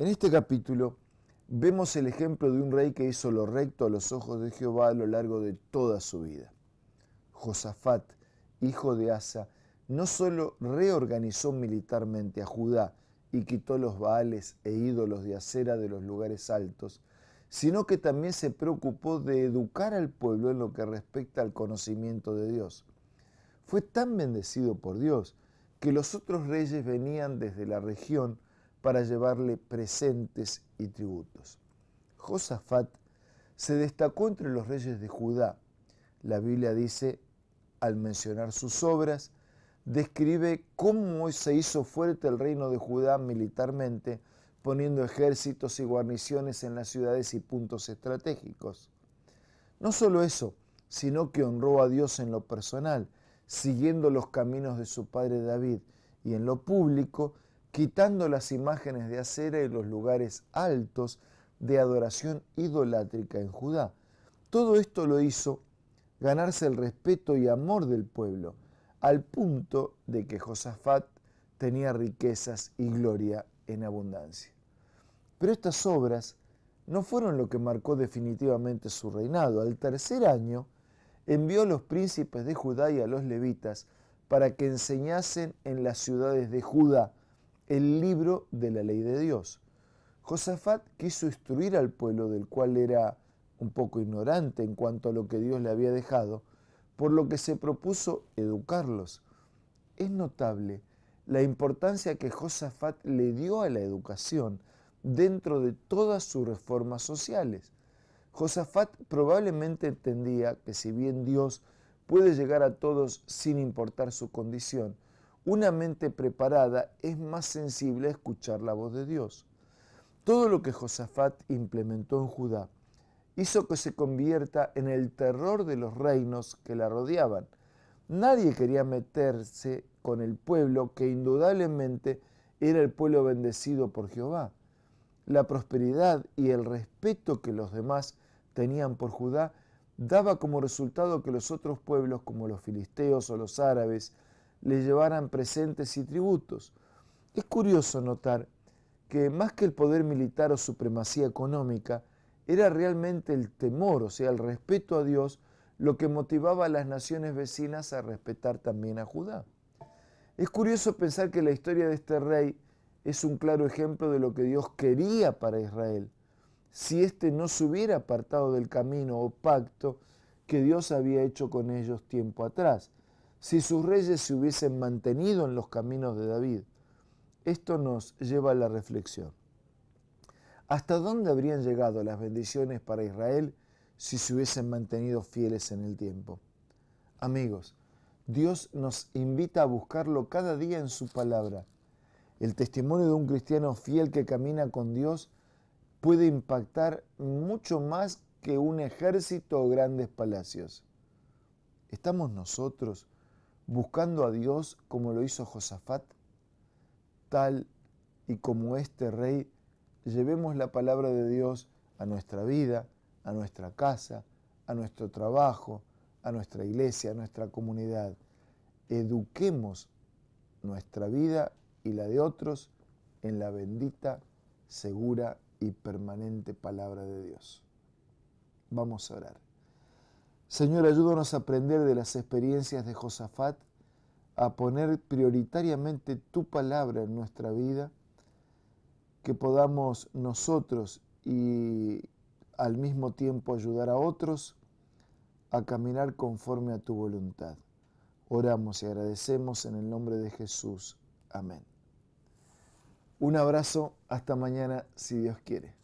En este capítulo vemos el ejemplo de un rey que hizo lo recto a los ojos de Jehová a lo largo de toda su vida. Josafat, hijo de Asa, no solo reorganizó militarmente a Judá y quitó los baales e ídolos de acera de los lugares altos, sino que también se preocupó de educar al pueblo en lo que respecta al conocimiento de Dios. Fue tan bendecido por Dios que los otros reyes venían desde la región para llevarle presentes y tributos. Josafat se destacó entre los reyes de Judá. La Biblia dice, al mencionar sus obras, describe cómo se hizo fuerte el reino de Judá militarmente, poniendo ejércitos y guarniciones en las ciudades y puntos estratégicos. No solo eso, sino que honró a Dios en lo personal, siguiendo los caminos de su padre David, y en lo público, quitando las imágenes de acera y los lugares altos de adoración idolátrica en Judá. Todo esto lo hizo ganarse el respeto y amor del pueblo, al punto de que Josafat tenía riquezas y gloria en abundancia. Pero estas obras no fueron lo que marcó definitivamente su reinado. Al tercer año envió a los príncipes de Judá y a los levitas para que enseñasen en las ciudades de Judá el libro de la ley de Dios. Josafat quiso instruir al pueblo del cual era un poco ignorante en cuanto a lo que Dios le había dejado, por lo que se propuso educarlos. Es notable la importancia que Josafat le dio a la educación dentro de todas sus reformas sociales. Josafat probablemente entendía que si bien Dios puede llegar a todos sin importar su condición, una mente preparada es más sensible a escuchar la voz de Dios. Todo lo que Josafat implementó en Judá hizo que se convierta en el terror de los reinos que la rodeaban. Nadie quería meterse con el pueblo que indudablemente era el pueblo bendecido por Jehová. La prosperidad y el respeto que los demás tenían por Judá daba como resultado que los otros pueblos como los filisteos o los árabes le llevaran presentes y tributos. Es curioso notar que más que el poder militar o supremacía económica, era realmente el temor, o sea, el respeto a Dios, lo que motivaba a las naciones vecinas a respetar también a Judá. Es curioso pensar que la historia de este rey es un claro ejemplo de lo que Dios quería para Israel, si éste no se hubiera apartado del camino o pacto que Dios había hecho con ellos tiempo atrás, si sus reyes se hubiesen mantenido en los caminos de David. Esto nos lleva a la reflexión. ¿Hasta dónde habrían llegado las bendiciones para Israel si se hubiesen mantenido fieles en el tiempo? Amigos, Dios nos invita a buscarlo cada día en su palabra. El testimonio de un cristiano fiel que camina con Dios puede impactar mucho más que un ejército o grandes palacios. ¿Estamos nosotros buscando a Dios como lo hizo Josafat? Tal y como este rey, llevemos la palabra de Dios a nuestra vida, a nuestra casa, a nuestro trabajo, a nuestra iglesia, a nuestra comunidad. Eduquemos nuestra vida y la de otros en la bendita, segura y permanente palabra de Dios. Vamos a orar. Señor, ayúdanos a aprender de las experiencias de Josafat, a poner prioritariamente tu palabra en nuestra vida, que podamos nosotros y al mismo tiempo ayudar a otros a caminar conforme a tu voluntad. Oramos y agradecemos en el nombre de Jesús. Amén. Un abrazo, hasta mañana si Dios quiere.